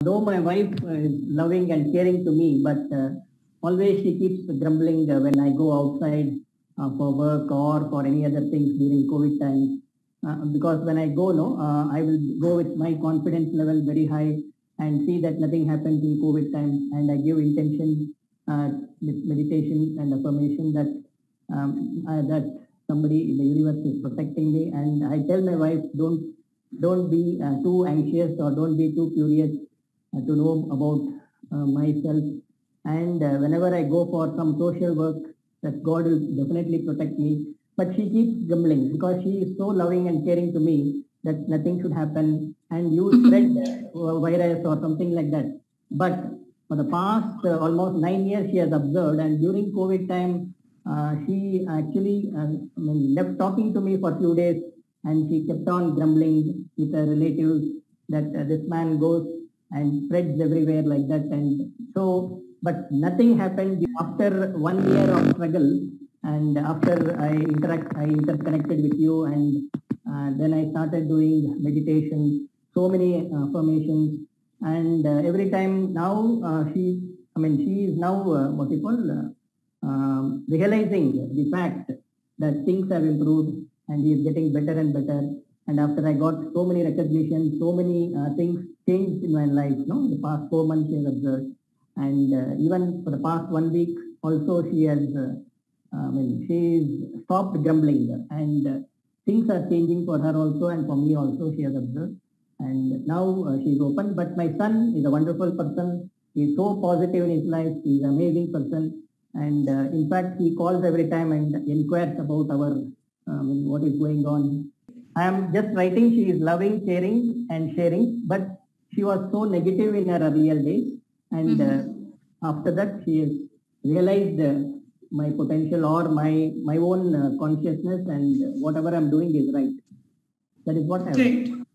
Though my wife uh, is loving and caring to me, but uh, always she keeps grumbling uh, when I go outside for work or for any other things during COVID times. Because when I go, no, I will go with my confidence level very high and see that nothing happens in COVID times, and I give intention uh, with meditation and affirmation that um, uh, that somebody in the universe is protecting me, and I tell my wife, don't don't be uh, too anxious or don't be too curious to know about uh, myself. And uh, whenever I go for some social work, that God will definitely protect me. But she keeps grumbling because she is so loving and caring to me that nothing should happen and you spread uh, virus or something like that. But for the past uh, almost nine years, she has observed, and during COVID time, uh, she actually uh, I mean, left talking to me for few days, and she kept on grumbling with her relatives that uh, this man goes and spreads everywhere like that, and so. But nothing happened after one year of struggle, and after I interact, I interconnected with you, and uh, then I started doing meditation, so many uh, affirmations, and uh, every time now uh, she, I mean, she is now uh, what you call uh, um, realizing the fact that things have improved and he is getting better and better. And after I got so many recognitions, so many uh, things changed in my life. No, the past four months she has observed, and uh, even for the past one week also she has. Uh, I mean, she's stopped grumbling, and uh, things are changing for her also, and for me also. She has observed, and now uh, she's open. But my son is a wonderful person. He's so positive in his life. He's an amazing person, and uh, in fact, he calls every time and inquires about our mean, what is going on. I am just writing. She is loving, caring, and sharing, but she was so negative in her earlier days, and uh, after that, she realized. Uh, my potential or my my own uh, consciousness and whatever I'm doing is right. That is what I Great.